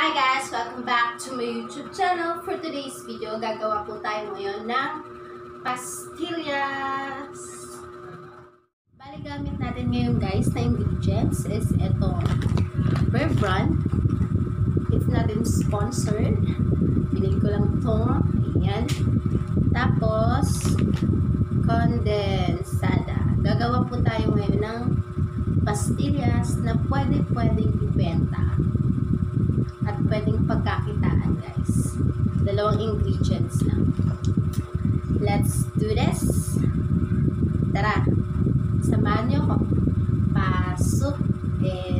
Hi guys! Welcome back to my YouTube channel. For today's video, gagawa po tayo ngayon ng pastillas. Bali, gamit natin ngayon guys na ingredients is itong Bear Brand. It's natin sponsored. Binili ko lang ito. Ayan. Tapos, condensada. Gagawa po tayo ngayon ng pastillas na pwede-pwedeng ibenta at pwedeng pagkakitaan guys. Dalawang ingredients lang. Let's do this! Tara! Samahan niyo ako. Pasok and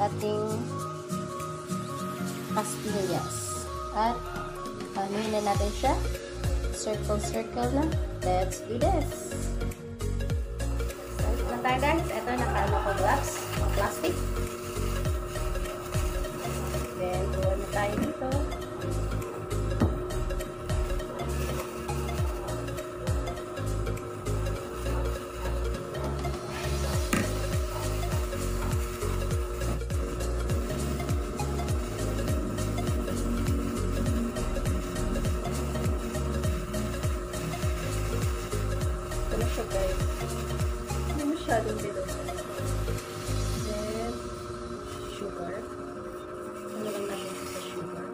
Ating pastillas. At panuhin na natin siya. Circle, circle na. Let's do this. Start na tayo guys. Ito, nakaano ko gloves. Plastic. Then, buwan na tayo dito. Masyadong bilog. Then, sugar. Ano lang natin sa sugar?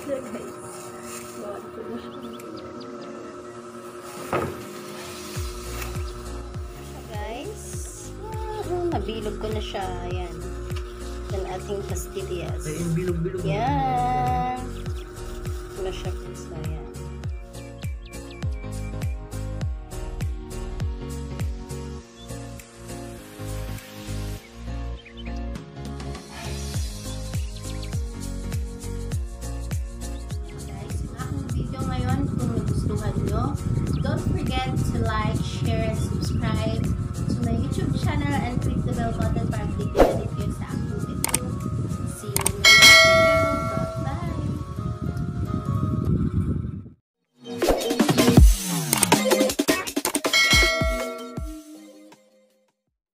Ito guys. Guys. Ah, nabilog ko na siya. Ayan. Yan ating pastillas. Ay, yung bilog-bilog. Yan. Nagustuhan nyo, don't forget to like, share, and subscribe to my YouTube channel and click the bell button para sa